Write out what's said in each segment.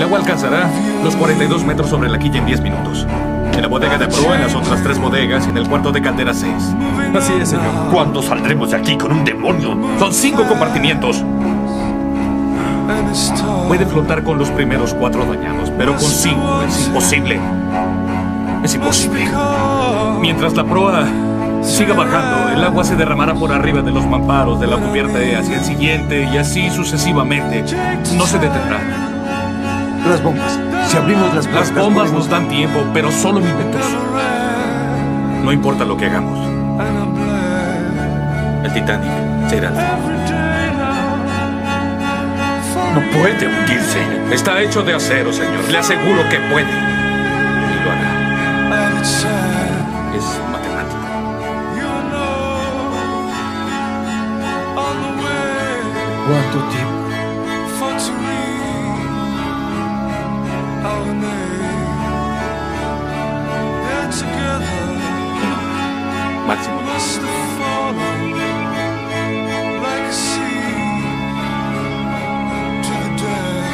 El agua alcanzará los 42 metros sobre la quilla en 10 minutos. En la bodega de proa, en las otras tres bodegas y en el cuarto de caldera 6. Así es, señor. ¿Cuándo saldremos de aquí con un demonio? Son cinco compartimientos. Puede flotar con los primeros cuatro dañados, pero con cinco es imposible. Es imposible. Mientras la proa siga bajando, el agua se derramará por arriba de los mamparos de la cubierta hacia el siguiente y así sucesivamente. No se detendrá. Las bombas. Si abrimos las Las puertas, bombas podemos- nos dan tiempo, pero solo minutos. No importa lo que hagamos. El Titanic será No puede hundirse. Está hecho de acero, señor. Le aseguro que puede. Y lo hará. Es matemático. ¿Cuánto tiempo?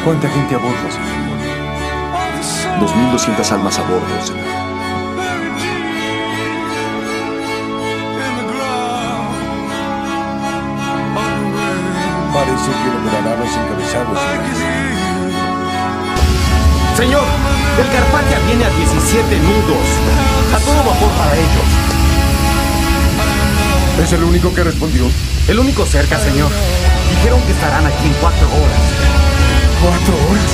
¿Cuánta gente a bordo, señor? 2.200 almas a bordo, señor. Parece que logrará los encabezados, señor. Señor, el Carpathia viene a 17 nudos. A todo vapor para ellos. ¿Es el único que respondió? El único cerca, señor. Dijeron que estarán aquí en cuatro horas. ¿Cuatro horas?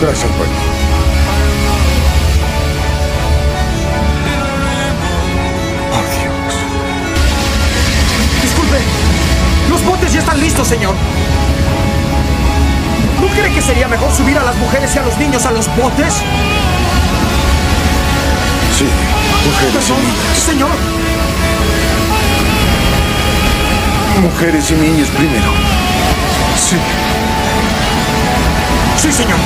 Gracias, Bernie. Oh, Dios. Disculpe. Los botes ya están listos, señor. ¿No cree que sería mejor subir a las mujeres y a los niños a los botes? Sí, mujeres y niños. señor. Mujeres y niños primero. Sí. Sí, señor.